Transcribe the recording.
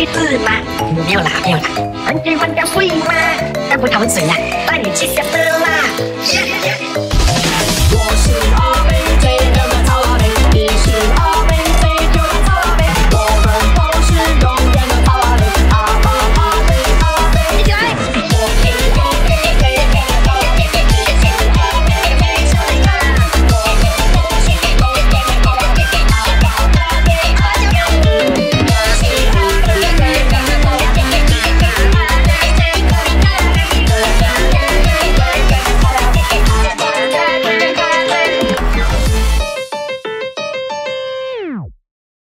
会治吗？没有啦，没有啦。能给换掉睡吗？那不投人呀、啊，带你去吃的啦。